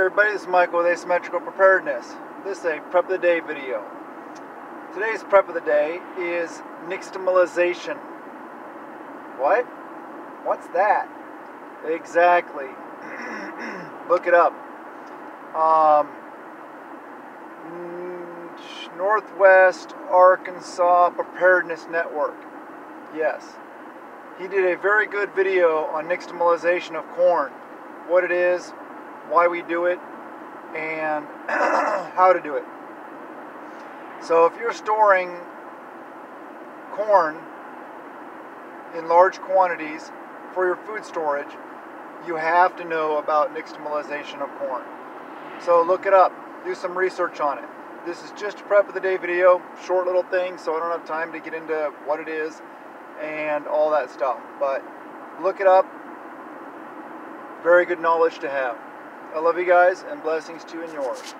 everybody, this is Michael with Asymmetrical Preparedness. This is a prep of the day video. Today's prep of the day is nixtamalization. What? What's that? Exactly. Look it up. Um, Northwest Arkansas Preparedness Network. Yes. He did a very good video on nixtamalization of corn. What it is, why we do it, and how to do it. So if you're storing corn in large quantities for your food storage, you have to know about nixtamalization of corn. So look it up, do some research on it. This is just a prep of the day video, short little thing, so I don't have time to get into what it is and all that stuff. But look it up, very good knowledge to have. I love you guys and blessings to you and yours.